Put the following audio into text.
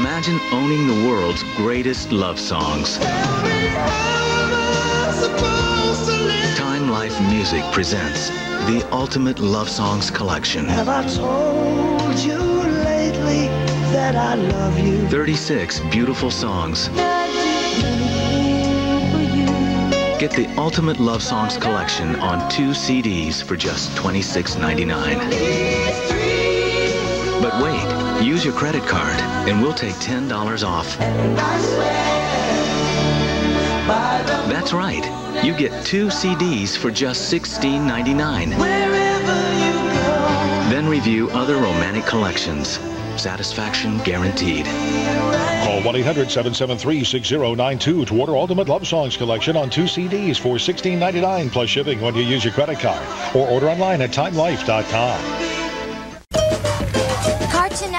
Imagine owning the world's greatest love songs. Time Life Music presents the Ultimate Love Songs Collection. Have I told you lately that I love you? 36 beautiful songs. Get the Ultimate Love Songs Collection on two CDs for just $26.99. But wait, use your credit card and we'll take $10 off. That's right. You get two CDs for just $16.99. Then review other romantic collections. Satisfaction guaranteed. Call 1-800-773-6092 to order Ultimate Love Songs Collection on two CDs for $16.99 plus shipping when you use your credit card. Or order online at timelife.com.